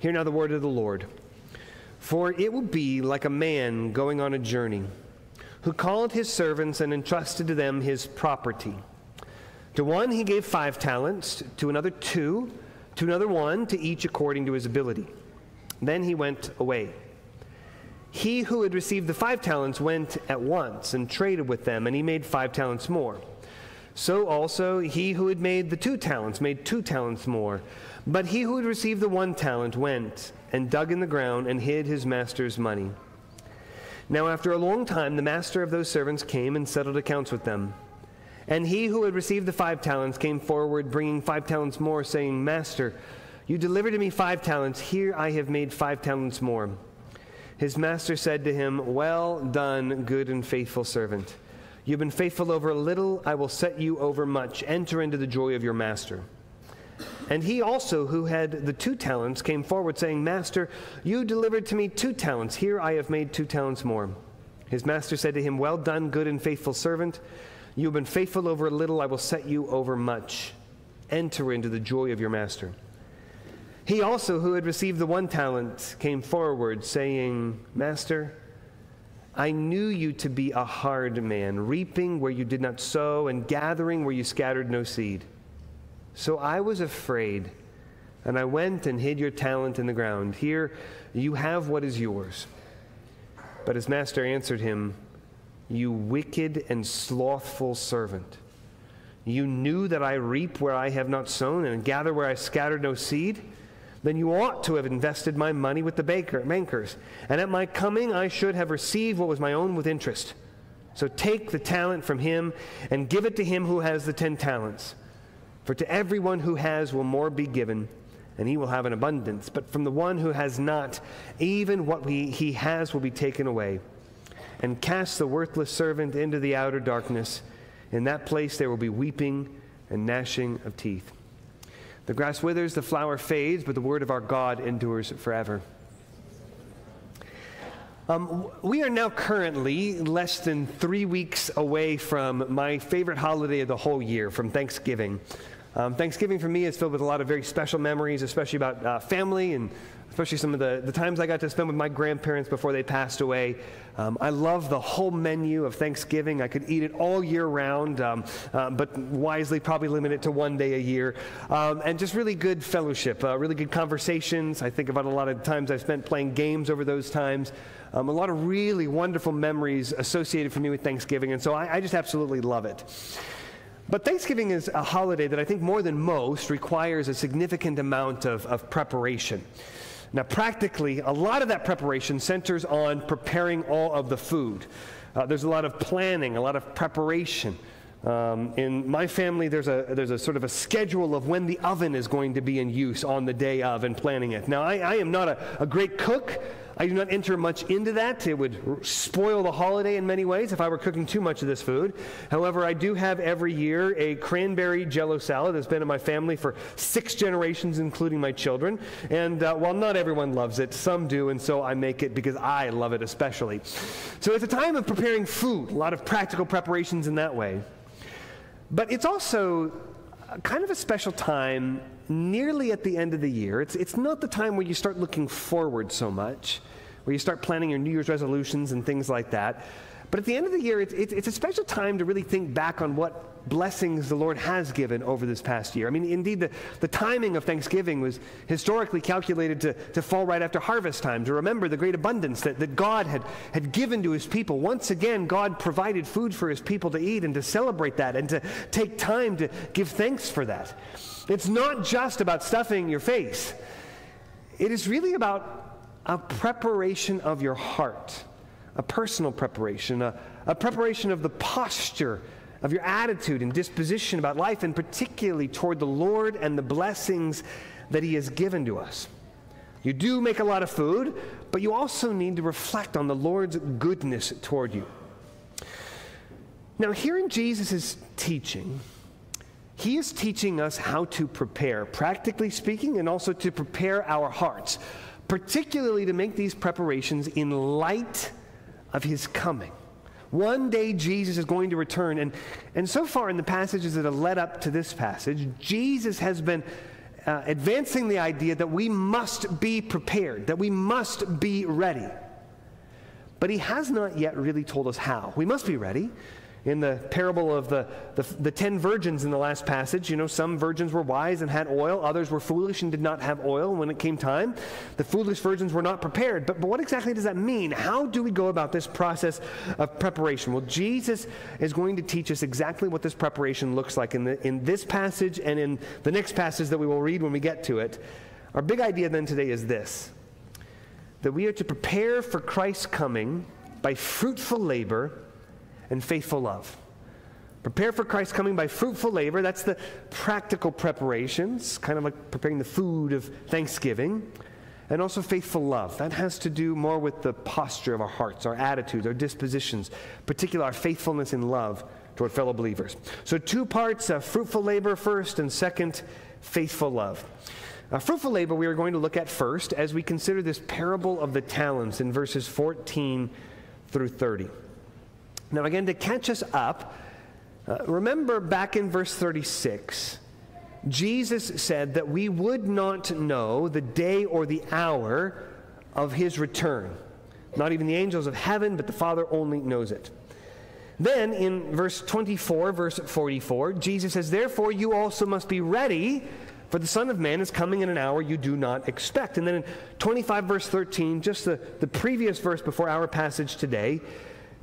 Hear now the word of the Lord. For it will be like a man going on a journey, who called his servants and entrusted to them his property. To one he gave five talents, to another two, to another one, to each according to his ability. Then he went away. He who had received the five talents went at once and traded with them, and he made five talents more. So also he who had made the two talents made two talents more. But he who had received the one talent went and dug in the ground and hid his master's money. Now, after a long time, the master of those servants came and settled accounts with them. And he who had received the five talents came forward, bringing five talents more, saying, Master, you delivered to me five talents. Here I have made five talents more. His master said to him, Well done, good and faithful servant. You've been faithful over a little, I will set you over much. Enter into the joy of your master. And he also, who had the two talents, came forward, saying, Master, you delivered to me two talents. Here I have made two talents more. His master said to him, Well done, good and faithful servant. You have been faithful over a little, I will set you over much. Enter into the joy of your master. He also, who had received the one talent, came forward, saying, Master, I knew you to be a hard man, reaping where you did not sow, and gathering where you scattered no seed. So I was afraid, and I went and hid your talent in the ground. Here you have what is yours. But his master answered him, You wicked and slothful servant. You knew that I reap where I have not sown and gather where I scattered no seed? Then you ought to have invested my money with the baker, bankers, and at my coming I should have received what was my own with interest. So take the talent from him and give it to him who has the ten talents. For to everyone who has will more be given, and he will have an abundance. But from the one who has not, even what he, he has will be taken away. And cast the worthless servant into the outer darkness. In that place there will be weeping and gnashing of teeth. The grass withers, the flower fades, but the word of our God endures forever. Um, we are now currently less than three weeks away from my favorite holiday of the whole year, from Thanksgiving. Um, Thanksgiving for me is filled with a lot of very special memories, especially about uh, family and especially some of the, the times I got to spend with my grandparents before they passed away. Um, I love the whole menu of Thanksgiving. I could eat it all year round, um, uh, but wisely probably limit it to one day a year. Um, and just really good fellowship, uh, really good conversations. I think about a lot of times I've spent playing games over those times. Um, a lot of really wonderful memories associated for me with Thanksgiving, and so I, I just absolutely love it. But Thanksgiving is a holiday that I think more than most requires a significant amount of, of preparation. Now, practically, a lot of that preparation centers on preparing all of the food. Uh, there's a lot of planning, a lot of preparation. Um, in my family, there's a, there's a sort of a schedule of when the oven is going to be in use on the day of and planning it. Now, I, I am not a, a great cook. I do not enter much into that. It would spoil the holiday in many ways if I were cooking too much of this food. However, I do have every year a cranberry jello salad that's been in my family for six generations, including my children. And uh, while not everyone loves it, some do, and so I make it because I love it especially. So it's a time of preparing food, a lot of practical preparations in that way. But it's also kind of a special time nearly at the end of the year. It's, it's not the time where you start looking forward so much, where you start planning your New Year's resolutions and things like that. But at the end of the year, it's, it's, it's, a special time to really think back on what blessings the Lord has given over this past year. I mean, indeed, the, the timing of Thanksgiving was historically calculated to, to fall right after harvest time, to remember the great abundance that, that God had, had given to his people. Once again, God provided food for his people to eat and to celebrate that and to take time to give thanks for that. It's not just about stuffing your face, it is really about a preparation of your heart, a personal preparation, a, a preparation of the posture of your attitude and disposition about life, and particularly toward the Lord and the blessings that He has given to us. You do make a lot of food, but you also need to reflect on the Lord's goodness toward you. Now, here in Jesus' teaching, he is teaching us how to prepare, practically speaking, and also to prepare our hearts, particularly to make these preparations in light of his coming. One day Jesus is going to return. And, and so far in the passages that have led up to this passage, Jesus has been uh, advancing the idea that we must be prepared, that we must be ready. But he has not yet really told us how. We must be ready in the parable of the, the, the, ten virgins in the last passage, you know, some virgins were wise and had oil, others were foolish and did not have oil when it came time. The foolish virgins were not prepared. But, but what exactly does that mean? How do we go about this process of preparation? Well, Jesus is going to teach us exactly what this preparation looks like in, the, in this passage and in the next passage that we will read when we get to it. Our big idea then today is this that we are to prepare for Christ's coming by fruitful labor and faithful love. Prepare for Christ's coming by fruitful labor. That's the practical preparations, kind of like preparing the food of thanksgiving. And also faithful love. That has to do more with the posture of our hearts, our attitudes, our dispositions, particularly our faithfulness in love toward fellow believers. So, two parts uh, fruitful labor first, and second, faithful love. Uh, fruitful labor we are going to look at first as we consider this parable of the talents in verses 14 through 30. Now, again, to catch us up, uh, remember back in verse 36, Jesus said that we would not know the day or the hour of his return. Not even the angels of heaven, but the Father only knows it. Then in verse 24, verse 44, Jesus says, Therefore you also must be ready, for the Son of Man is coming in an hour you do not expect. And then in 25, verse 13, just the, the previous verse before our passage today,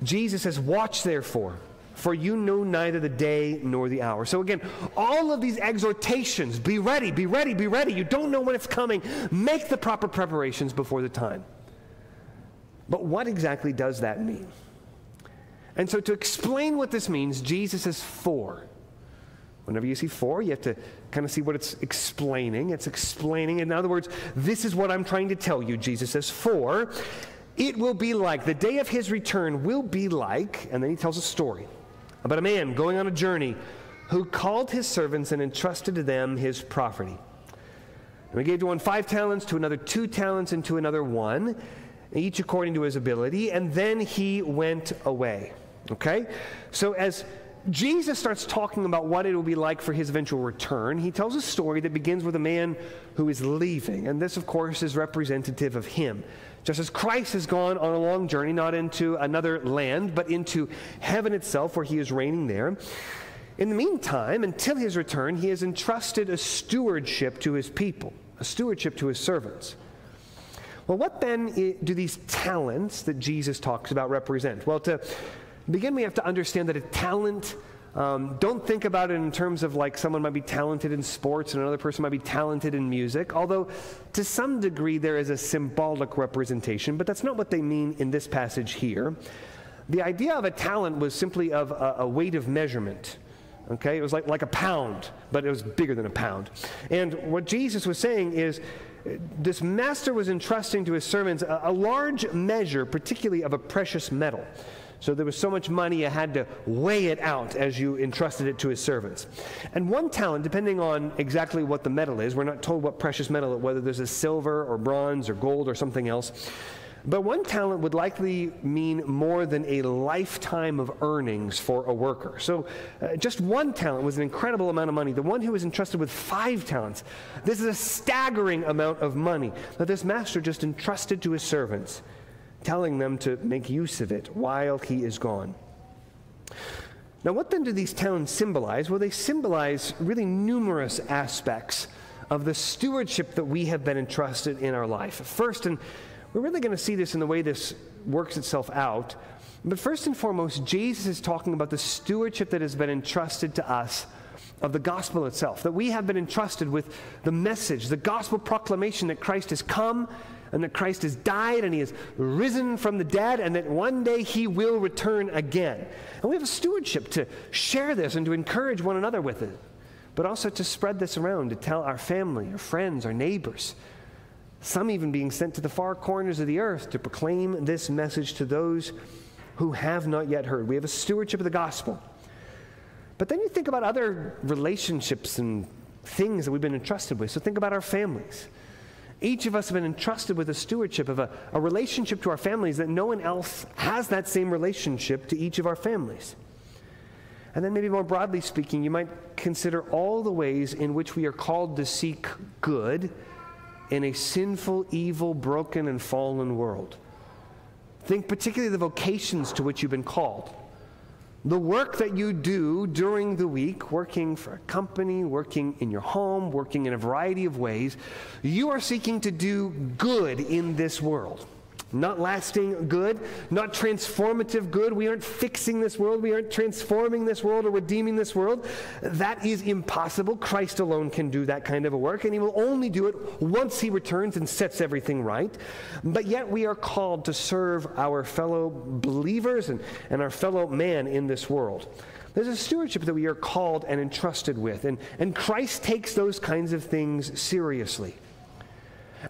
Jesus says, Watch therefore, for you know neither the day nor the hour. So again, all of these exhortations be ready, be ready, be ready. You don't know when it's coming. Make the proper preparations before the time. But what exactly does that mean? And so, to explain what this means, Jesus says for. Whenever you see for, you have to kind of see what it's explaining. It's explaining, in other words, this is what I'm trying to tell you, Jesus says for. It will be like, the day of his return will be like, and then he tells a story about a man going on a journey who called his servants and entrusted to them his property. And he gave to one five talents, to another two talents, and to another one, each according to his ability, and then he went away. Okay? So as Jesus starts talking about what it will be like for his eventual return. He tells a story that begins with a man who is leaving. And this, of course, is representative of him. Just as Christ has gone on a long journey, not into another land, but into heaven itself, where he is reigning there. In the meantime, until his return, he has entrusted a stewardship to his people, a stewardship to his servants. Well, what then do these talents that Jesus talks about represent? Well, to begin, we have to understand that a talent um, don't think about it in terms of like someone might be talented in sports and another person might be talented in music, although to some degree there is a symbolic representation, but that's not what they mean in this passage here. The idea of a talent was simply of a, a weight of measurement. Okay, it was like, like a pound, but it was bigger than a pound. And what Jesus was saying is this master was entrusting to his servants a, a large measure, particularly of a precious metal. So there was so much money, you had to weigh it out as you entrusted it to his servants. And one talent, depending on exactly what the metal is, we're not told what precious metal, whether there's a silver or bronze or gold or something else. But one talent would likely mean more than a lifetime of earnings for a worker. So uh, just one talent was an incredible amount of money. The one who was entrusted with five talents, this is a staggering amount of money that this master just entrusted to his servants telling them to make use of it while he is gone. Now, what then do these towns symbolize? Well, they symbolize really numerous aspects of the stewardship that we have been entrusted in our life. First, and we're really going to see this in the way this works itself out, but first and foremost, Jesus is talking about the stewardship that has been entrusted to us of the gospel itself, that we have been entrusted with the message, the gospel proclamation that Christ has come and that Christ has died and he has risen from the dead and that one day he will return again. And we have a stewardship to share this and to encourage one another with it, but also to spread this around, to tell our family, our friends, our neighbors, some even being sent to the far corners of the earth to proclaim this message to those who have not yet heard. We have a stewardship of the gospel. But then you think about other relationships and things that we've been entrusted with. So think about our families. Each of us have been entrusted with a stewardship of a, a relationship to our families that no one else has that same relationship to each of our families. And then, maybe more broadly speaking, you might consider all the ways in which we are called to seek good in a sinful, evil, broken, and fallen world. Think particularly the vocations to which you've been called. The work that you do during the week, working for a company, working in your home, working in a variety of ways, you are seeking to do good in this world. Not lasting good, not transformative good. We aren't fixing this world. We aren't transforming this world or redeeming this world. That is impossible. Christ alone can do that kind of a work, and He will only do it once He returns and sets everything right. But yet, we are called to serve our fellow believers and, and our fellow man in this world. There's a stewardship that we are called and entrusted with, and, and Christ takes those kinds of things seriously.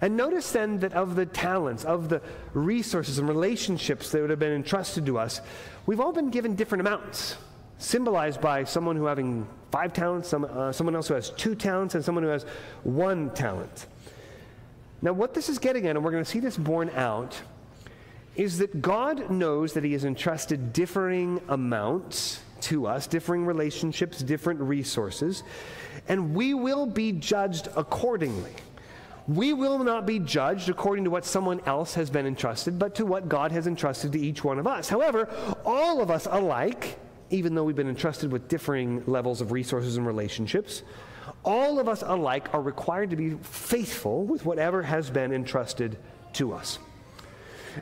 And notice then that of the talents, of the resources and relationships that would have been entrusted to us, we've all been given different amounts, symbolized by someone who having five talents, some, uh, someone else who has two talents, and someone who has one talent. Now, what this is getting at, and we're going to see this borne out, is that God knows that He has entrusted differing amounts to us, differing relationships, different resources, and we will be judged accordingly. We will not be judged according to what someone else has been entrusted, but to what God has entrusted to each one of us. However, all of us alike, even though we've been entrusted with differing levels of resources and relationships, all of us alike are required to be faithful with whatever has been entrusted to us.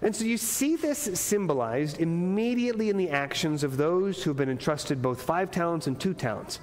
And so you see this symbolized immediately in the actions of those who have been entrusted both five talents and two talents.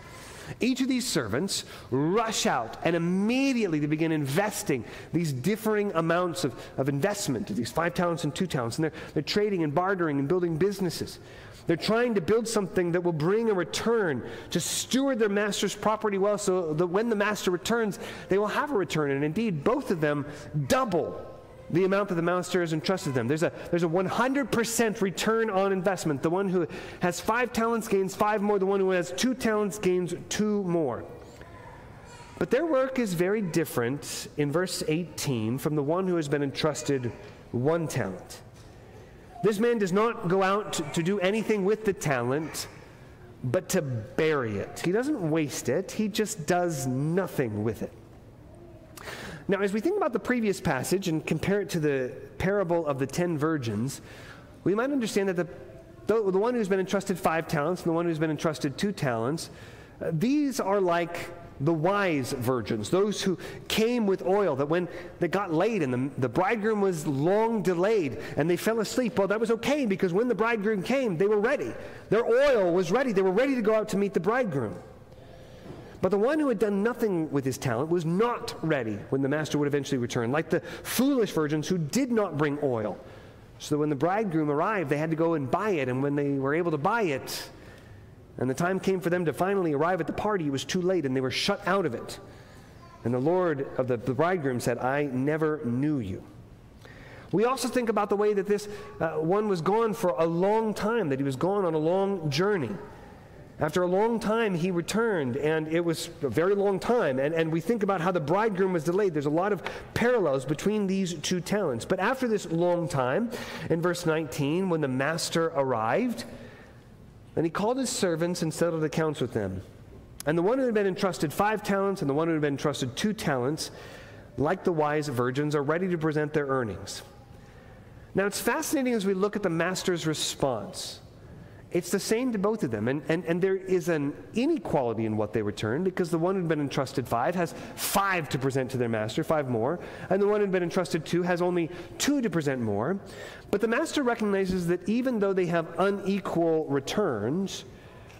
Each of these servants rush out and immediately they begin investing these differing amounts of, of investment, these five talents and two talents, and they're, they're trading and bartering and building businesses. They're trying to build something that will bring a return, to steward their master's property well, so that when the master returns, they will have a return. And indeed, both of them double the amount that the master has entrusted them. There's a, there's a 100% return on investment. The one who has five talents gains five more, the one who has two talents gains two more. But their work is very different in verse 18 from the one who has been entrusted one talent. This man does not go out to, to do anything with the talent, but to bury it. He doesn't waste it, he just does nothing with it. Now, as we think about the previous passage and compare it to the parable of the ten virgins, we might understand that the, the, the one who's been entrusted five talents and the one who's been entrusted two talents, uh, these are like the wise virgins, those who came with oil, that when they got late and the, the bridegroom was long delayed and they fell asleep, well, that was okay because when the bridegroom came, they were ready. Their oil was ready. They were ready to go out to meet the bridegroom. But the one who had done nothing with his talent was not ready when the master would eventually return, like the foolish virgins who did not bring oil. So that when the bridegroom arrived, they had to go and buy it. And when they were able to buy it, and the time came for them to finally arrive at the party, it was too late, and they were shut out of it. And the Lord of the, the bridegroom said, I never knew you. We also think about the way that this uh, one was gone for a long time, that he was gone on a long journey. After a long time, he returned, and it was a very long time. And, and we think about how the bridegroom was delayed. There's a lot of parallels between these two talents. But after this long time, in verse 19, when the master arrived, then he called his servants and settled accounts with them. And the one who had been entrusted five talents and the one who had been entrusted two talents, like the wise virgins, are ready to present their earnings. Now, it's fascinating as we look at the master's response. It's the same to both of them. And, and, and there is an inequality in what they return because the one who'd been entrusted five has five to present to their master, five more. And the one who'd been entrusted two has only two to present more. But the master recognizes that even though they have unequal returns,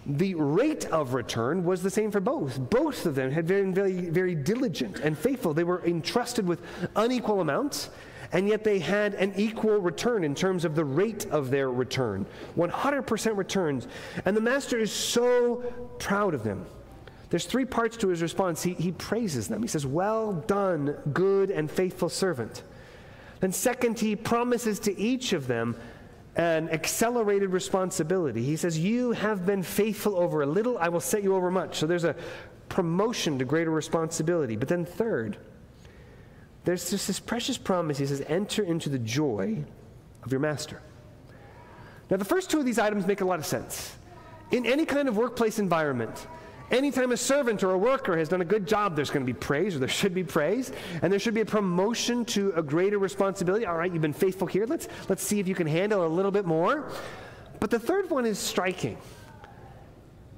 the rate of return was the same for both. Both of them had been very, very diligent and faithful. They were entrusted with unequal amounts, and yet they had an equal return in terms of the rate of their return 100% returns. And the master is so proud of them. There's three parts to his response. He, he praises them. He says, Well done, good and faithful servant. Then, second, he promises to each of them an accelerated responsibility. He says, You have been faithful over a little, I will set you over much. So there's a promotion to greater responsibility. But then, third, there's just this precious promise. He says, Enter into the joy of your master. Now, the first two of these items make a lot of sense. In any kind of workplace environment, anytime a servant or a worker has done a good job, there's going to be praise, or there should be praise, and there should be a promotion to a greater responsibility. All right, you've been faithful here. Let's, let's see if you can handle a little bit more. But the third one is striking.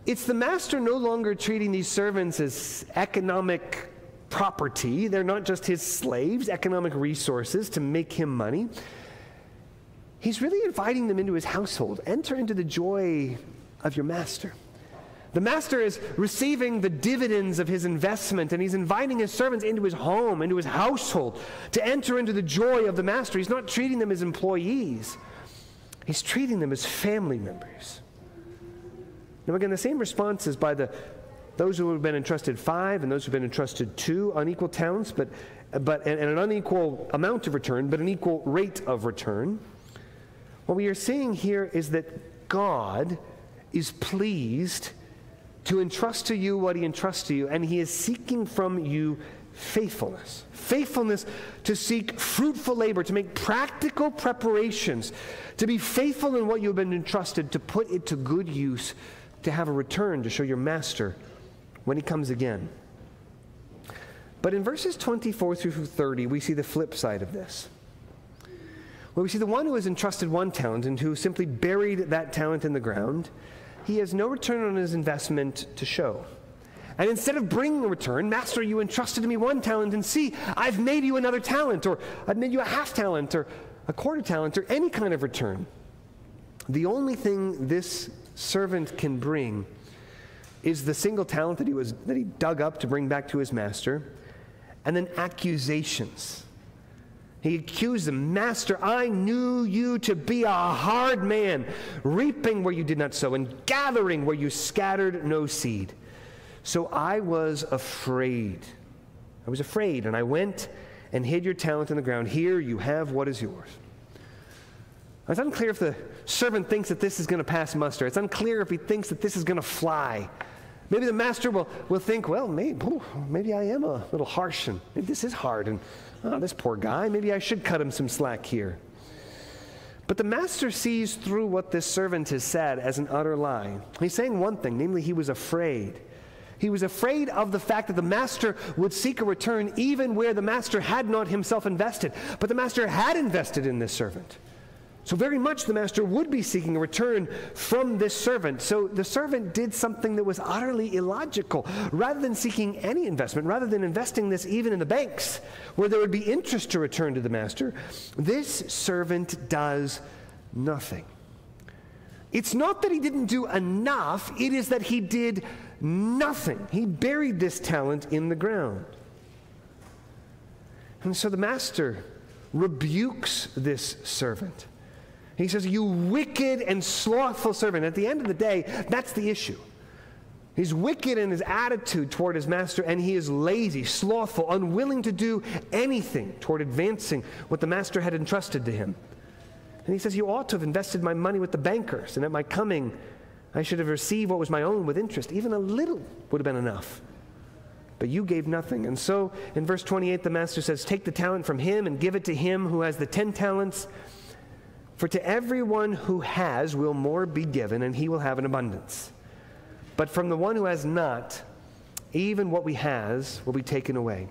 It's the master no longer treating these servants as economic property. They're not just his slaves, economic resources to make him money. He's really inviting them into his household. Enter into the joy of your master. The master is receiving the dividends of his investment, and he's inviting his servants into his home, into his household, to enter into the joy of the master. He's not treating them as employees, he's treating them as family members. Now, again, the same response is by the those who have been entrusted five and those who have been entrusted two unequal talents, but, but and, and an unequal amount of return, but an equal rate of return. What we are seeing here is that God is pleased to entrust to you what he entrusts to you, and he is seeking from you faithfulness. Faithfulness to seek fruitful labor, to make practical preparations, to be faithful in what you have been entrusted, to put it to good use to have a return to show your master when he comes again. But in verses 24 through 30, we see the flip side of this. Where we see the one who has entrusted one talent and who simply buried that talent in the ground, he has no return on his investment to show. And instead of bringing a return, Master, you entrusted to me one talent, and see, I've made you another talent, or I've made you a half talent, or a quarter talent, or any kind of return. The only thing this servant can bring is the single talent that he, was, that he dug up to bring back to his master, and then accusations. He accused him, Master, I knew you to be a hard man, reaping where you did not sow, and gathering where you scattered no seed. So I was afraid. I was afraid, and I went and hid your talent in the ground. Here you have what is yours. It's unclear if the servant thinks that this is going to pass muster. It's unclear if he thinks that this is going to fly. Maybe the master will, will think, well, maybe, maybe I am a little harsh and maybe this is hard and oh, this poor guy, maybe I should cut him some slack here. But the master sees through what this servant has said as an utter lie. He's saying one thing, namely, he was afraid. He was afraid of the fact that the master would seek a return even where the master had not himself invested. But the master had invested in this servant. So, very much the master would be seeking a return from this servant. So, the servant did something that was utterly illogical. Rather than seeking any investment, rather than investing this even in the banks where there would be interest to return to the master, this servant does nothing. It's not that he didn't do enough, it is that he did nothing. He buried this talent in the ground. And so the master rebukes this servant. He says, You wicked and slothful servant. At the end of the day, that's the issue. He's wicked in his attitude toward his master, and he is lazy, slothful, unwilling to do anything toward advancing what the master had entrusted to him. And he says, You ought to have invested my money with the bankers, and at my coming, I should have received what was my own with interest. Even a little would have been enough. But you gave nothing. And so in verse 28, the master says, Take the talent from him and give it to him who has the ten talents. For to everyone who has will more be given, and he will have an abundance. But from the one who has not, even what we has will be taken away.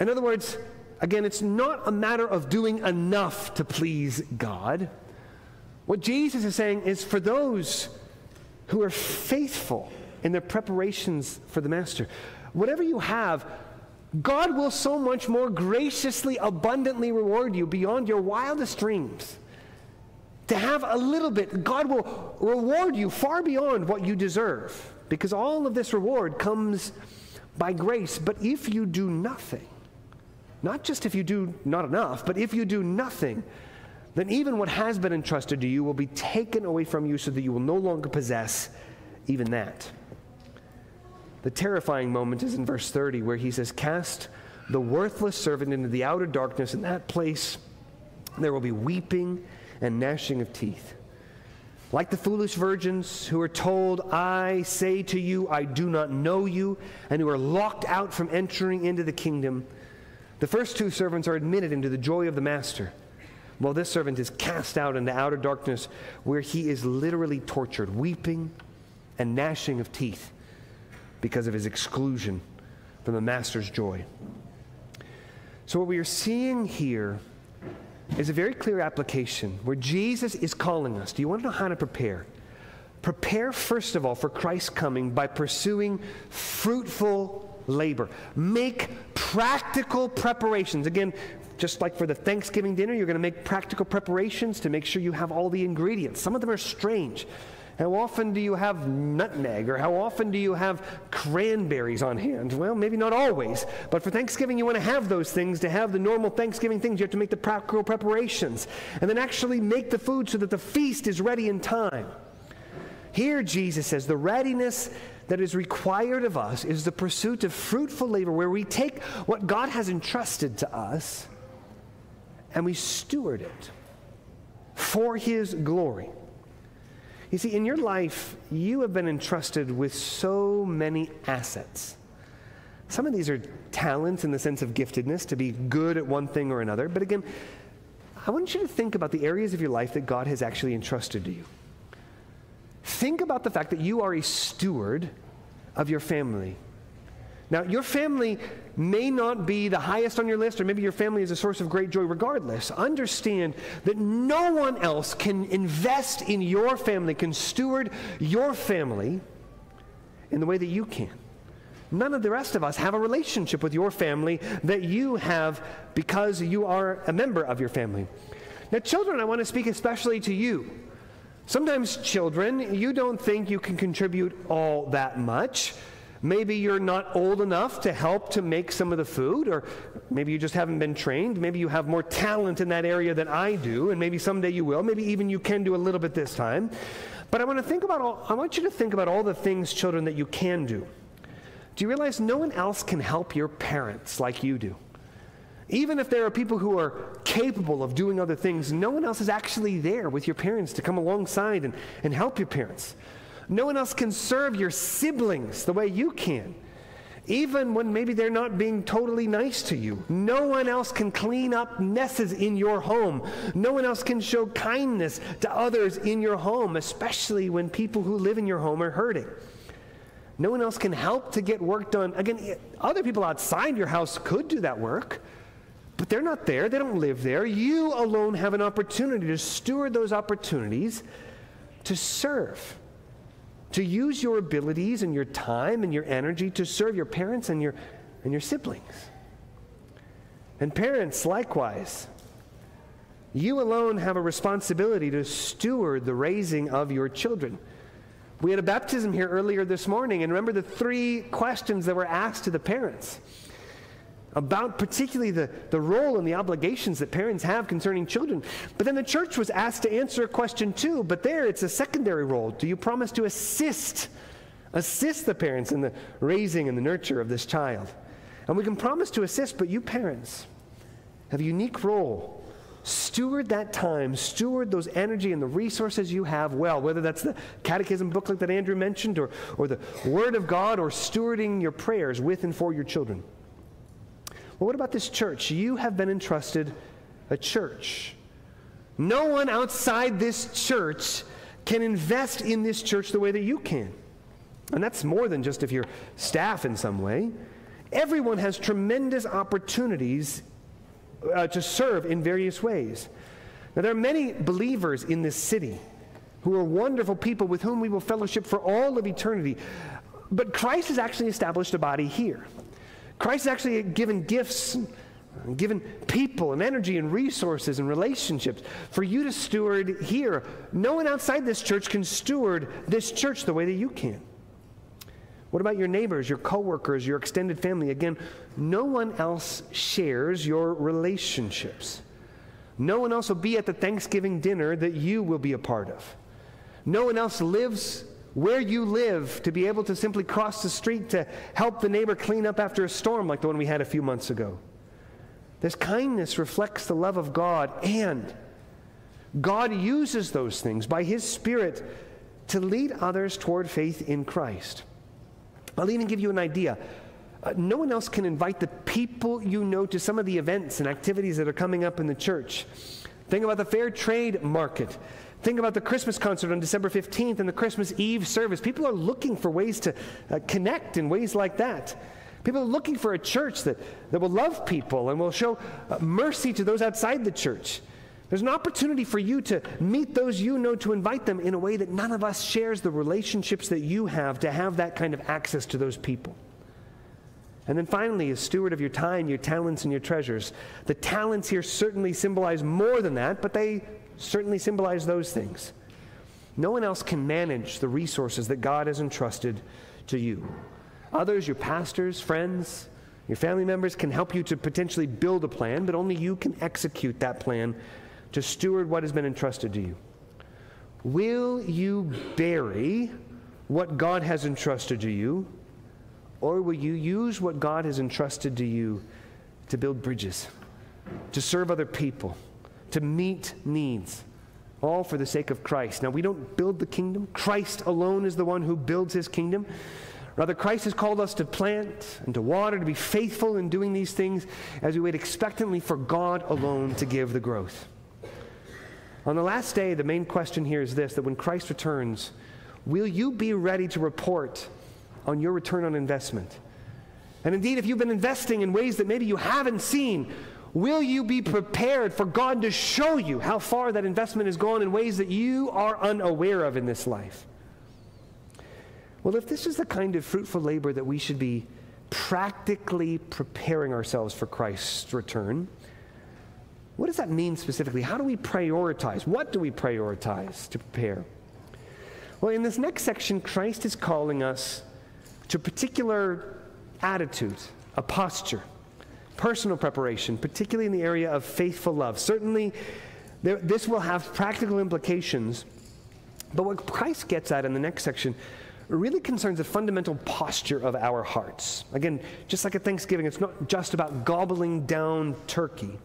In other words, again, it's not a matter of doing enough to please God. What Jesus is saying is for those who are faithful in their preparations for the Master, whatever you have, God will so much more graciously, abundantly reward you beyond your wildest dreams. To have a little bit, God will reward you far beyond what you deserve because all of this reward comes by grace. But if you do nothing, not just if you do not enough, but if you do nothing, then even what has been entrusted to you will be taken away from you so that you will no longer possess even that. The terrifying moment is in verse 30, where he says, Cast the worthless servant into the outer darkness. In that place, there will be weeping and gnashing of teeth. Like the foolish virgins who are told, I say to you, I do not know you, and who are locked out from entering into the kingdom, the first two servants are admitted into the joy of the master. Well, this servant is cast out into outer darkness where he is literally tortured, weeping and gnashing of teeth because of his exclusion from the master's joy. So, what we are seeing here is a very clear application where Jesus is calling us. Do you want to know how to prepare? Prepare, first of all, for Christ's coming by pursuing fruitful labor. Make practical preparations. Again, just like for the Thanksgiving dinner, you're going to make practical preparations to make sure you have all the ingredients. Some of them are strange. How often do you have nutmeg or how often do you have cranberries on hand? Well, maybe not always, but for Thanksgiving you want to have those things. To have the normal Thanksgiving things, you have to make the practical preparations and then actually make the food so that the feast is ready in time. Here, Jesus says the readiness that is required of us is the pursuit of fruitful labor where we take what God has entrusted to us and we steward it for His glory. You see, in your life, you have been entrusted with so many assets. Some of these are talents in the sense of giftedness, to be good at one thing or another. But again, I want you to think about the areas of your life that God has actually entrusted to you. Think about the fact that you are a steward of your family. Now, your family may not be the highest on your list, or maybe your family is a source of great joy regardless. Understand that no one else can invest in your family, can steward your family in the way that you can. None of the rest of us have a relationship with your family that you have because you are a member of your family. Now, children, I want to speak especially to you. Sometimes, children, you don't think you can contribute all that much. Maybe you're not old enough to help to make some of the food, or maybe you just haven't been trained. Maybe you have more talent in that area than I do, and maybe someday you will. Maybe even you can do a little bit this time. But I want to think about all, I want you to think about all the things, children, that you can do. Do you realize no one else can help your parents like you do? Even if there are people who are capable of doing other things, no one else is actually there with your parents to come alongside and, and help your parents. No one else can serve your siblings the way you can, even when maybe they're not being totally nice to you. No one else can clean up messes in your home. No one else can show kindness to others in your home, especially when people who live in your home are hurting. No one else can help to get work done. Again, other people outside your house could do that work, but they're not there. They don't live there. You alone have an opportunity to steward those opportunities to serve to use your abilities and your time and your energy to serve your parents and your, and your siblings. And parents, likewise, you alone have a responsibility to steward the raising of your children. We had a baptism here earlier this morning, and remember the three questions that were asked to the parents about particularly the, the role and the obligations that parents have concerning children. But then the church was asked to answer a question too, but there it's a secondary role. Do you promise to assist, assist the parents in the raising and the nurture of this child? And we can promise to assist, but you parents have a unique role. Steward that time, steward those energy and the resources you have well, whether that's the catechism booklet that Andrew mentioned, or, or the Word of God, or stewarding your prayers with and for your children. Well, what about this church? You have been entrusted a church. No one outside this church can invest in this church the way that you can. And that's more than just if you're staff in some way. Everyone has tremendous opportunities uh, to serve in various ways. Now, there are many believers in this city who are wonderful people with whom we will fellowship for all of eternity. But Christ has actually established a body here. Christ has actually given gifts, given people and energy and resources and relationships for you to steward here. No one outside this church can steward this church the way that you can. What about your neighbors, your coworkers, your extended family? Again, no one else shares your relationships. No one else will be at the Thanksgiving dinner that you will be a part of. No one else lives where you live to be able to simply cross the street to help the neighbor clean up after a storm like the one we had a few months ago. This kindness reflects the love of God, and God uses those things by His Spirit to lead others toward faith in Christ. I'll even give you an idea. Uh, no one else can invite the people you know to some of the events and activities that are coming up in the church Think about the fair trade market. Think about the Christmas concert on December 15th and the Christmas Eve service. People are looking for ways to uh, connect in ways like that. People are looking for a church that, that will love people and will show uh, mercy to those outside the church. There's an opportunity for you to meet those you know, to invite them in a way that none of us shares the relationships that you have, to have that kind of access to those people. And then finally, as steward of your time, your talents, and your treasures. The talents here certainly symbolize more than that, but they certainly symbolize those things. No one else can manage the resources that God has entrusted to you. Others, your pastors, friends, your family members, can help you to potentially build a plan, but only you can execute that plan to steward what has been entrusted to you. Will you bury what God has entrusted to you? Or will you use what God has entrusted to you to build bridges, to serve other people, to meet needs, all for the sake of Christ? Now, we don't build the kingdom. Christ alone is the one who builds his kingdom. Rather, Christ has called us to plant and to water, to be faithful in doing these things as we wait expectantly for God alone to give the growth. On the last day, the main question here is this that when Christ returns, will you be ready to report on your return on investment. And indeed, if you've been investing in ways that maybe you haven't seen, will you be prepared for God to show you how far that investment has gone in ways that you are unaware of in this life? Well, if this is the kind of fruitful labor that we should be practically preparing ourselves for Christ's return, what does that mean specifically? How do we prioritize? What do we prioritize to prepare? Well, in this next section, Christ is calling us to a particular attitude, a posture, personal preparation, particularly in the area of faithful love. Certainly, there, this will have practical implications, but what Christ gets at in the next section really concerns the fundamental posture of our hearts. Again, just like at Thanksgiving, it's not just about gobbling down turkey,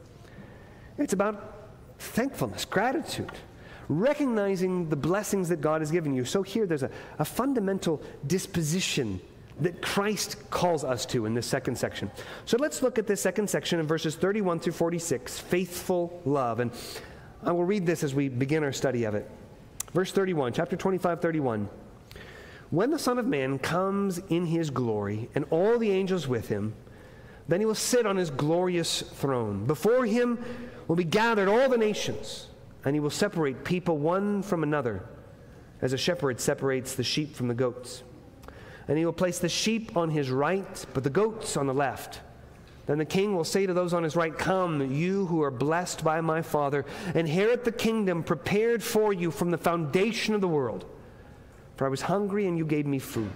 it's about thankfulness, gratitude recognizing the blessings that God has given you. So here there's a, a fundamental disposition that Christ calls us to in this second section. So let's look at this second section in verses 31 through 46 faithful love. And I will read this as we begin our study of it. Verse 31, chapter 25, 31. When the Son of Man comes in his glory and all the angels with him, then he will sit on his glorious throne. Before him will be gathered all the nations and he will separate people one from another, as a shepherd separates the sheep from the goats. And he will place the sheep on his right, but the goats on the left. Then the king will say to those on his right, Come, you who are blessed by my Father, inherit the kingdom prepared for you from the foundation of the world. For I was hungry, and you gave me food.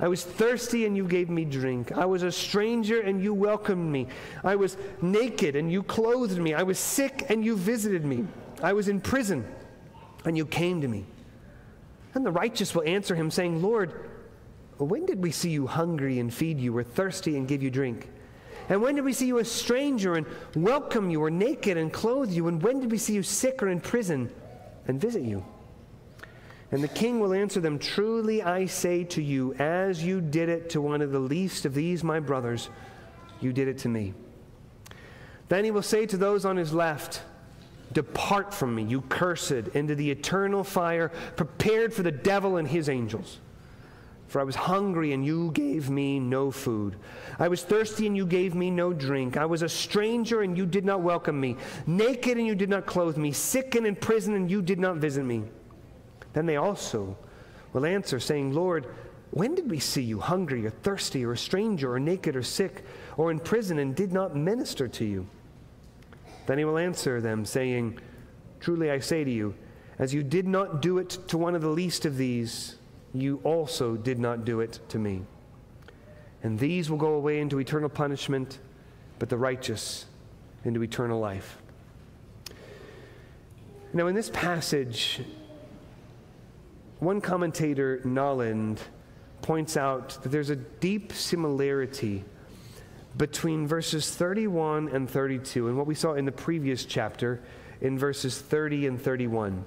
I was thirsty and you gave me drink. I was a stranger and you welcomed me. I was naked and you clothed me. I was sick and you visited me. I was in prison, and you came to me. And the righteous will answer him, saying, Lord, when did we see you hungry and feed you, or thirsty and give you drink? And when did we see you a stranger and welcome you, or naked and clothe you? And when did we see you sick or in prison and visit you? And the king will answer them, Truly I say to you, as you did it to one of the least of these my brothers, you did it to me. Then he will say to those on his left, Depart from me, you cursed, into the eternal fire prepared for the devil and his angels. For I was hungry, and you gave me no food. I was thirsty, and you gave me no drink. I was a stranger, and you did not welcome me. Naked, and you did not clothe me. Sick and in prison, and you did not visit me. Then they also will answer, saying, Lord, when did we see you hungry, or thirsty, or a stranger, or naked, or sick, or in prison, and did not minister to you? Then he will answer them, saying, Truly I say to you, as you did not do it to one of the least of these, you also did not do it to me. And these will go away into eternal punishment, but the righteous into eternal life. Now, in this passage, one commentator, Nolland, points out that there's a deep similarity between verses 31 and 32 and what we saw in the previous chapter in verses 30 and 31.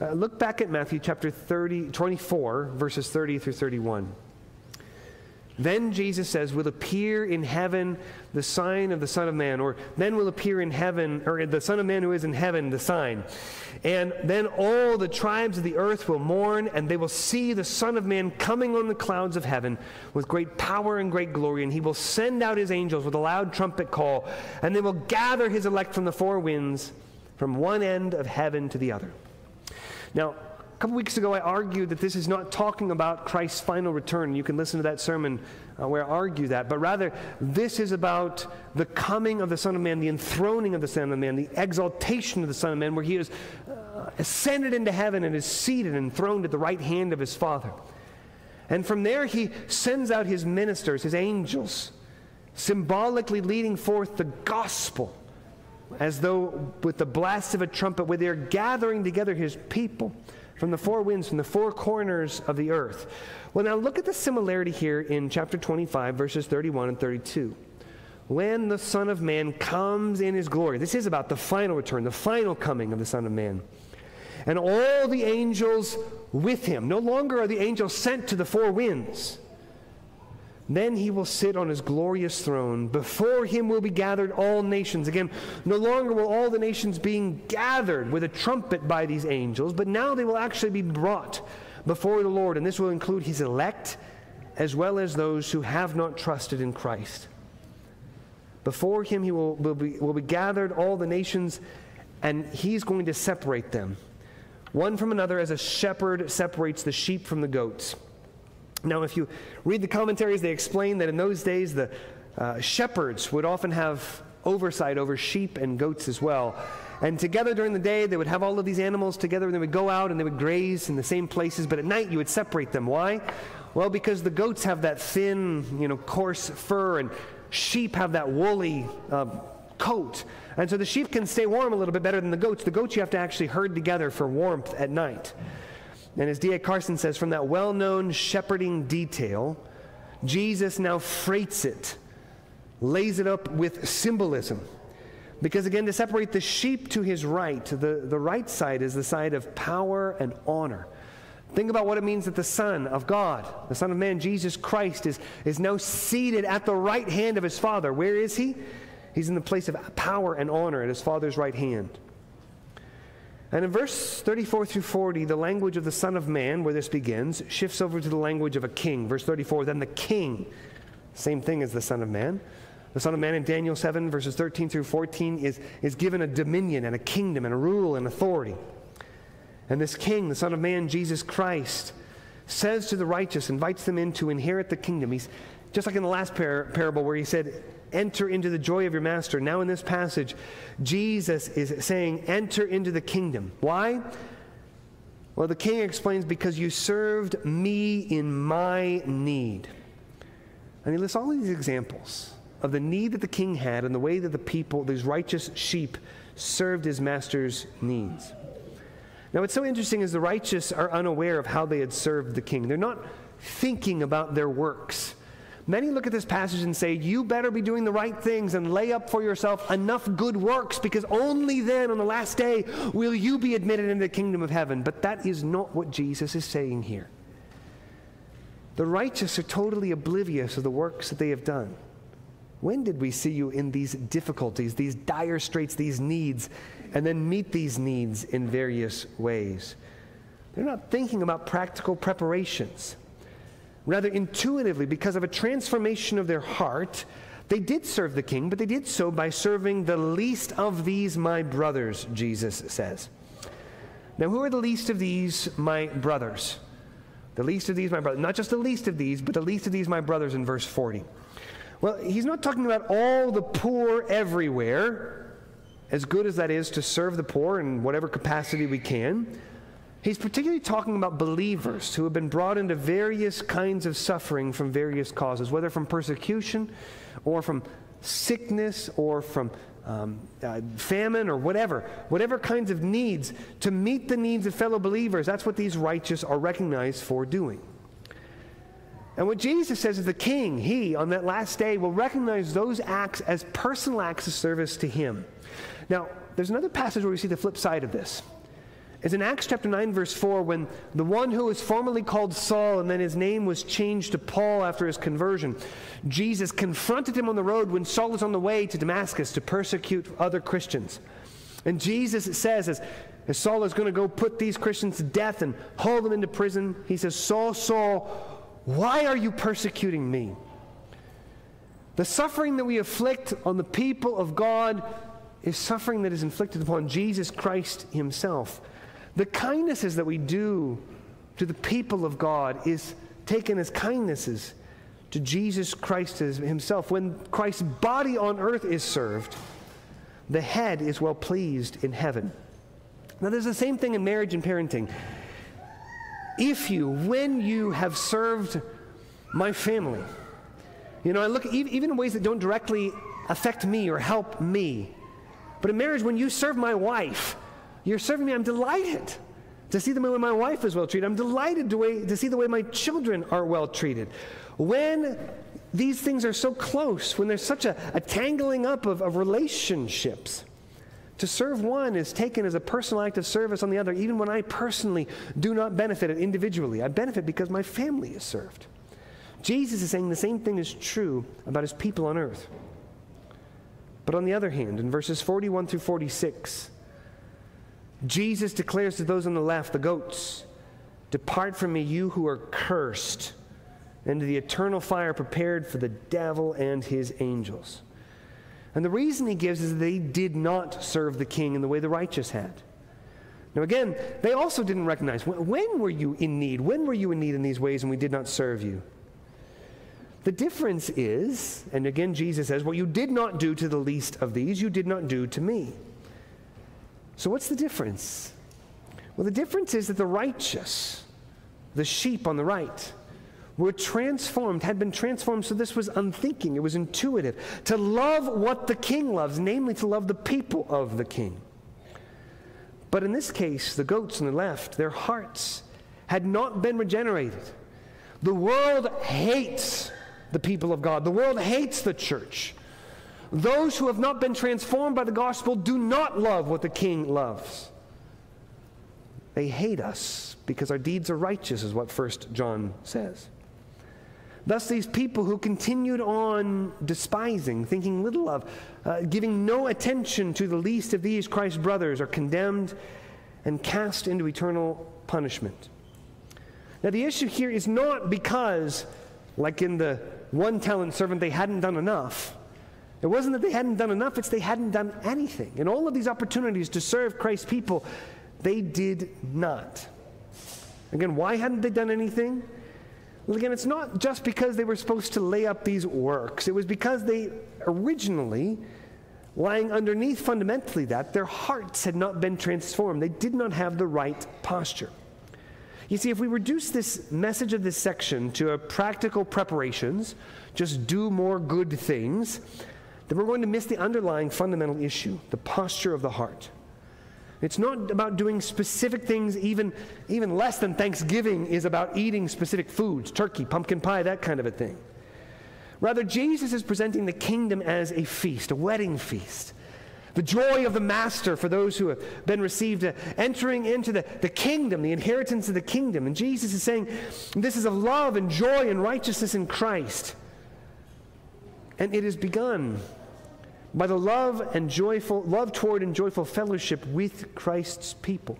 Uh, look back at Matthew chapter 30, 24, verses 30 through 31. Then Jesus says, will appear in heaven the sign of the Son of Man, or then will appear in heaven, or the Son of Man who is in heaven, the sign. And then all the tribes of the earth will mourn, and they will see the Son of Man coming on the clouds of heaven with great power and great glory. And he will send out his angels with a loud trumpet call, and they will gather his elect from the four winds, from one end of heaven to the other. Now, a couple weeks ago, I argued that this is not talking about Christ's final return. You can listen to that sermon uh, where I argue that. But rather, this is about the coming of the Son of Man, the enthroning of the Son of Man, the exaltation of the Son of Man, where he is uh, ascended into heaven and is seated and enthroned at the right hand of his Father. And from there, he sends out his ministers, his angels, symbolically leading forth the gospel as though with the blast of a trumpet, where they're gathering together his people from the four winds, from the four corners of the earth. Well, now look at the similarity here in chapter 25, verses 31 and 32. When the Son of Man comes in his glory, this is about the final return, the final coming of the Son of Man. And all the angels with him. No longer are the angels sent to the four winds. Then he will sit on his glorious throne. Before him will be gathered all nations. Again, no longer will all the nations being gathered with a trumpet by these angels, but now they will actually be brought before the Lord. And this will include his elect as well as those who have not trusted in Christ. Before him he will, will, be, will be gathered all the nations, and he's going to separate them, one from another, as a shepherd separates the sheep from the goats. Now, if you read the commentaries, they explain that in those days the uh, shepherds would often have oversight over sheep and goats as well. And together during the day, they would have all of these animals together and they would go out and they would graze in the same places, but at night you would separate them. Why? Well, because the goats have that thin, you know, coarse fur, and sheep have that woolly uh, coat. And so the sheep can stay warm a little bit better than the goats. The goats you have to actually herd together for warmth at night. And as D.A. Carson says, from that well known shepherding detail, Jesus now freights it, lays it up with symbolism. Because again, to separate the sheep to his right, the, the right side is the side of power and honor. Think about what it means that the Son of God, the Son of Man, Jesus Christ, is, is now seated at the right hand of his Father. Where is he? He's in the place of power and honor at his Father's right hand. And in verse 34 through 40, the language of the Son of Man, where this begins, shifts over to the language of a king. Verse 34, then the king, same thing as the Son of Man. The Son of Man in Daniel 7, verses 13 through 14, is, is given a dominion and a kingdom and a rule and authority. And this king, the Son of Man, Jesus Christ, says to the righteous, invites them in to inherit the kingdom. He's just like in the last par- parable where he said, enter into the joy of your master. Now, in this passage, Jesus is saying, enter into the kingdom. Why? Well, the king explains, because you served me in my need. And he lists all these examples of the need that the king had and the way that the people, these righteous sheep, served his master's needs. Now, what's so interesting is the righteous are unaware of how they had served the king. They're not thinking about their works. Many look at this passage and say, You better be doing the right things and lay up for yourself enough good works because only then on the last day will you be admitted into the kingdom of heaven. But that is not what Jesus is saying here. The righteous are totally oblivious of the works that they have done. When did we see you in these difficulties, these dire straits, these needs, and then meet these needs in various ways? They're not thinking about practical preparations. Rather, intuitively, because of a transformation of their heart, they did serve the king, but they did so by serving the least of these my brothers, Jesus says. Now, who are the least of these my brothers? The least of these my brothers. Not just the least of these, but the least of these my brothers in verse 40. Well, he's not talking about all the poor everywhere, as good as that is to serve the poor in whatever capacity we can. He's particularly talking about believers who have been brought into various kinds of suffering from various causes, whether from persecution or from sickness or from um, uh, famine or whatever, whatever kinds of needs, to meet the needs of fellow believers. That's what these righteous are recognized for doing. And what Jesus says is the king, he, on that last day, will recognize those acts as personal acts of service to him. Now, there's another passage where we see the flip side of this. Is in Acts chapter 9, verse 4, when the one who was formerly called Saul and then his name was changed to Paul after his conversion, Jesus confronted him on the road when Saul was on the way to Damascus to persecute other Christians. And Jesus says, as, as Saul is going to go put these Christians to death and haul them into prison, he says, Saul, Saul, why are you persecuting me? The suffering that we afflict on the people of God is suffering that is inflicted upon Jesus Christ Himself. The kindnesses that we do to the people of God is taken as kindnesses to Jesus Christ Himself. When Christ's body on earth is served, the head is well pleased in heaven. Now, there's the same thing in marriage and parenting. If you, when you have served my family, you know, I look even in ways that don't directly affect me or help me. But in marriage, when you serve my wife, you're serving me. I'm delighted to see the way my wife is well treated. I'm delighted to, way, to see the way my children are well treated. When these things are so close, when there's such a, a tangling up of, of relationships, to serve one is taken as a personal act of service on the other, even when I personally do not benefit it individually. I benefit because my family is served. Jesus is saying the same thing is true about his people on earth. But on the other hand, in verses 41 through 46, Jesus declares to those on the left, the goats, Depart from me, you who are cursed, into the eternal fire prepared for the devil and his angels. And the reason he gives is that they did not serve the king in the way the righteous had. Now, again, they also didn't recognize when were you in need? When were you in need in these ways and we did not serve you? The difference is, and again, Jesus says, What you did not do to the least of these, you did not do to me. So, what's the difference? Well, the difference is that the righteous, the sheep on the right, were transformed, had been transformed, so this was unthinking, it was intuitive, to love what the king loves, namely to love the people of the king. But in this case, the goats on the left, their hearts had not been regenerated. The world hates the people of God. The world hates the church. Those who have not been transformed by the gospel do not love what the king loves. They hate us because our deeds are righteous, is what First John says. Thus, these people who continued on despising, thinking little of, uh, giving no attention to the least of these Christ's brothers, are condemned and cast into eternal punishment. Now, the issue here is not because, like in the one talent servant, they hadn't done enough. It wasn't that they hadn't done enough, it's they hadn't done anything. In all of these opportunities to serve Christ's people, they did not. Again, why hadn't they done anything? Well, again, it's not just because they were supposed to lay up these works. It was because they originally, lying underneath fundamentally that, their hearts had not been transformed. They did not have the right posture. You see, if we reduce this message of this section to a practical preparations, just do more good things, then we're going to miss the underlying fundamental issue, the posture of the heart. It's not about doing specific things, even, even less than Thanksgiving is about eating specific foods, turkey, pumpkin pie, that kind of a thing. Rather, Jesus is presenting the kingdom as a feast, a wedding feast. The joy of the master for those who have been received, uh, entering into the, the kingdom, the inheritance of the kingdom. And Jesus is saying, This is of love and joy and righteousness in Christ. And it is begun by the love and joyful, love toward and joyful fellowship with Christ's people.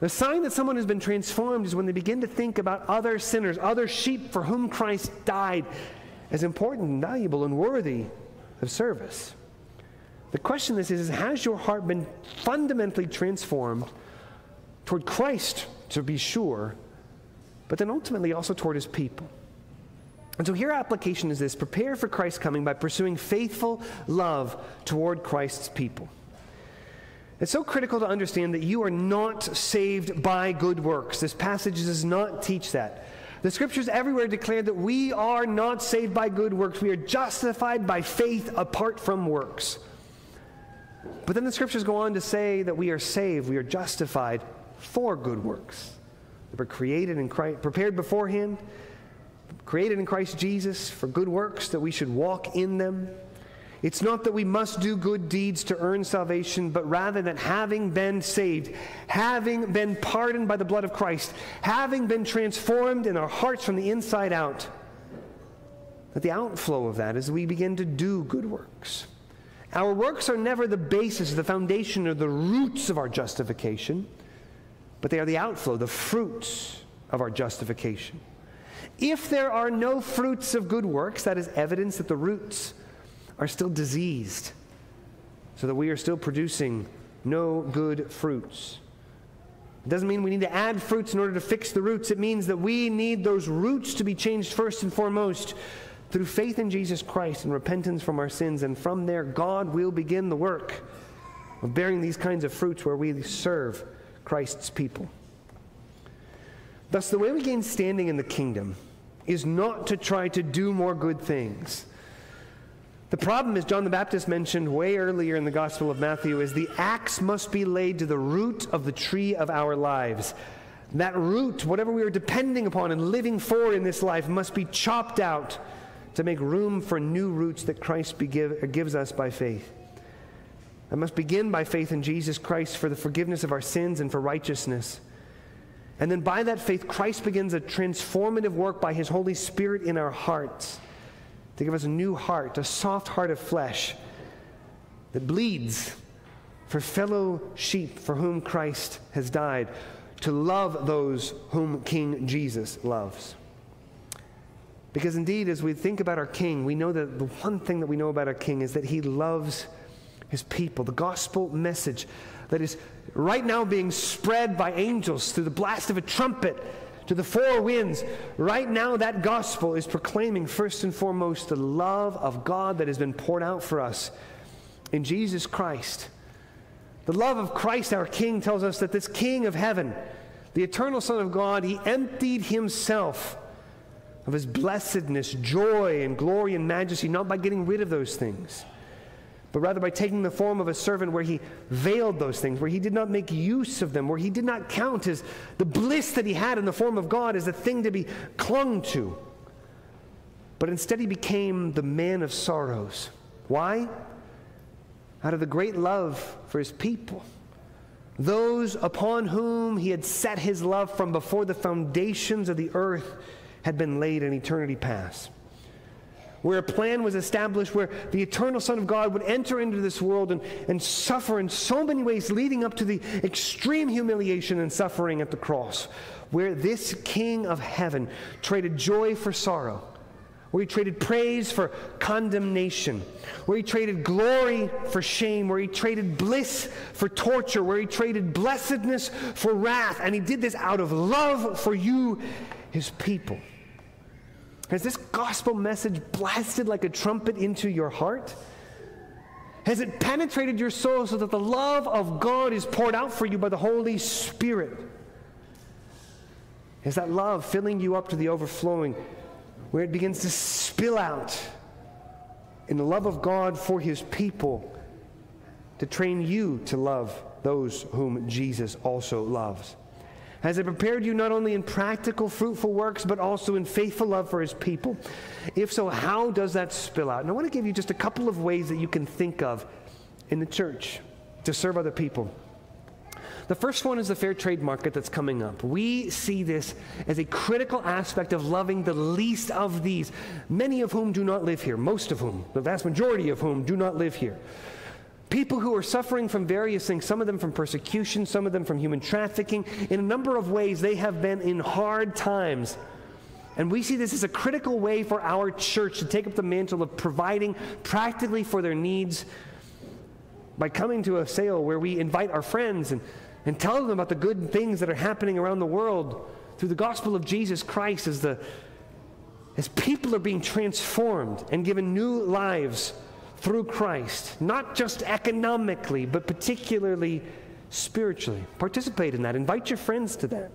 The sign that someone has been transformed is when they begin to think about other sinners, other sheep for whom Christ died, as important valuable and worthy of service. The question is, is has your heart been fundamentally transformed toward Christ, to be sure, but then ultimately also toward his people? And so here application is this prepare for Christ's coming by pursuing faithful love toward Christ's people. It's so critical to understand that you are not saved by good works. This passage does not teach that. The scriptures everywhere declare that we are not saved by good works. We are justified by faith apart from works. But then the scriptures go on to say that we are saved, we are justified for good works. That we're created and prepared beforehand, created in Christ Jesus for good works, that we should walk in them. It's not that we must do good deeds to earn salvation, but rather that having been saved, having been pardoned by the blood of Christ, having been transformed in our hearts from the inside out, that the outflow of that is we begin to do good works. Our works are never the basis, the foundation, or the roots of our justification, but they are the outflow, the fruits of our justification. If there are no fruits of good works, that is evidence that the roots are still diseased, so that we are still producing no good fruits. It doesn't mean we need to add fruits in order to fix the roots. It means that we need those roots to be changed first and foremost through faith in Jesus Christ and repentance from our sins. And from there, God will begin the work of bearing these kinds of fruits where we serve Christ's people. Thus, the way we gain standing in the kingdom is not to try to do more good things. The problem, as John the Baptist mentioned way earlier in the Gospel of Matthew, is the axe must be laid to the root of the tree of our lives. That root, whatever we are depending upon and living for in this life, must be chopped out to make room for new roots that Christ begive, gives us by faith. I must begin by faith in Jesus Christ for the forgiveness of our sins and for righteousness. And then by that faith, Christ begins a transformative work by his Holy Spirit in our hearts to give us a new heart, a soft heart of flesh that bleeds for fellow sheep for whom Christ has died, to love those whom King Jesus loves. Because indeed, as we think about our King, we know that the one thing that we know about our King is that he loves his people. The gospel message that is right now being spread by angels through the blast of a trumpet to the four winds. Right now, that gospel is proclaiming first and foremost the love of God that has been poured out for us in Jesus Christ. The love of Christ, our King, tells us that this King of heaven, the eternal Son of God, he emptied himself of his blessedness, joy, and glory and majesty, not by getting rid of those things but rather by taking the form of a servant where he veiled those things, where he did not make use of them, where he did not count as the bliss that he had in the form of God as a thing to be clung to. But instead, he became the man of sorrows. Why? Out of the great love for his people. Those upon whom he had set his love from before the foundations of the earth had been laid in eternity past where a plan was established where the eternal Son of God would enter into this world and, and suffer in so many ways, leading up to the extreme humiliation and suffering at the cross, where this King of heaven traded joy for sorrow, where he traded praise for condemnation, where he traded glory for shame, where he traded bliss for torture, where he traded blessedness for wrath. And he did this out of love for you, his people. Has this gospel message blasted like a trumpet into your heart? Has it penetrated your soul so that the love of God is poured out for you by the Holy Spirit? Is that love filling you up to the overflowing where it begins to spill out in the love of God for his people to train you to love those whom Jesus also loves? Has it prepared you not only in practical, fruitful works, but also in faithful love for his people? If so, how does that spill out? And I want to give you just a couple of ways that you can think of in the church to serve other people. The first one is the fair trade market that's coming up. We see this as a critical aspect of loving the least of these, many of whom do not live here, most of whom, the vast majority of whom do not live here. People who are suffering from various things, some of them from persecution, some of them from human trafficking. In a number of ways, they have been in hard times. And we see this as a critical way for our church to take up the mantle of providing practically for their needs by coming to a sale where we invite our friends and, and tell them about the good things that are happening around the world through the gospel of Jesus Christ as, the, as people are being transformed and given new lives through Christ, not just economically, but particularly spiritually. Participate in that. Invite your friends to that.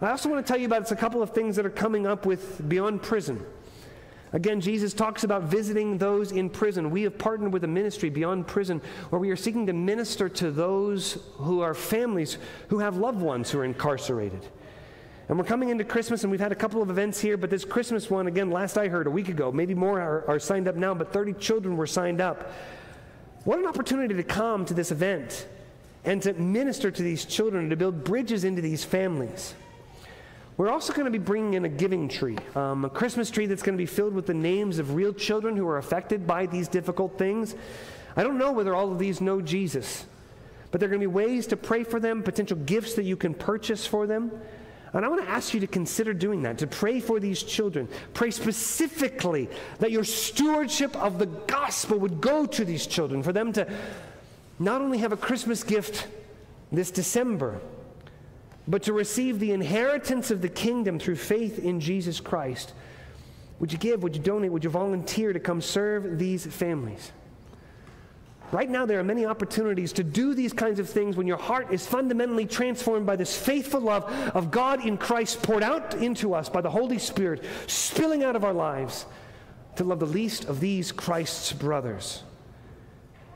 I also want to tell you about a couple of things that are coming up with Beyond Prison. Again, Jesus talks about visiting those in prison. We have partnered with a ministry beyond prison where we are seeking to minister to those who are families who have loved ones who are incarcerated. And we're coming into Christmas, and we've had a couple of events here, but this Christmas one, again, last I heard a week ago, maybe more are, are signed up now, but 30 children were signed up. What an opportunity to come to this event and to minister to these children and to build bridges into these families. We're also going to be bringing in a giving tree, um, a Christmas tree that's going to be filled with the names of real children who are affected by these difficult things. I don't know whether all of these know Jesus, but there are going to be ways to pray for them, potential gifts that you can purchase for them. And I want to ask you to consider doing that, to pray for these children. Pray specifically that your stewardship of the gospel would go to these children, for them to not only have a Christmas gift this December, but to receive the inheritance of the kingdom through faith in Jesus Christ. Would you give? Would you donate? Would you volunteer to come serve these families? Right now, there are many opportunities to do these kinds of things when your heart is fundamentally transformed by this faithful love of God in Christ poured out into us by the Holy Spirit, spilling out of our lives to love the least of these Christ's brothers.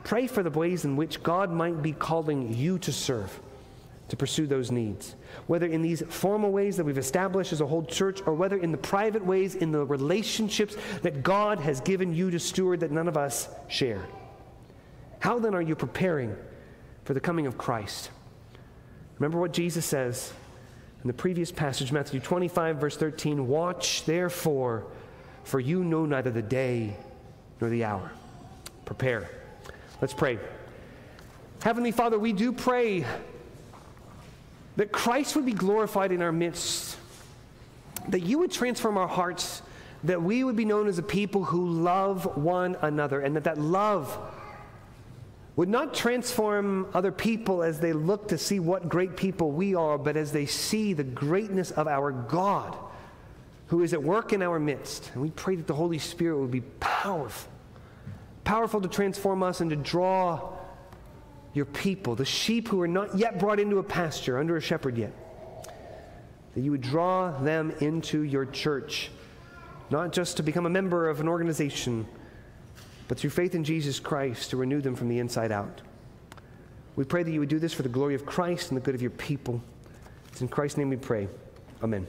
Pray for the ways in which God might be calling you to serve, to pursue those needs. Whether in these formal ways that we've established as a whole church, or whether in the private ways, in the relationships that God has given you to steward that none of us share. How then are you preparing for the coming of Christ? Remember what Jesus says in the previous passage, Matthew 25, verse 13 Watch therefore, for you know neither the day nor the hour. Prepare. Let's pray. Heavenly Father, we do pray that Christ would be glorified in our midst, that you would transform our hearts, that we would be known as a people who love one another, and that that love would not transform other people as they look to see what great people we are, but as they see the greatness of our God who is at work in our midst. And we pray that the Holy Spirit would be powerful, powerful to transform us and to draw your people, the sheep who are not yet brought into a pasture under a shepherd yet, that you would draw them into your church, not just to become a member of an organization but through faith in Jesus Christ to renew them from the inside out. We pray that you would do this for the glory of Christ and the good of your people. It's in Christ's name we pray. Amen.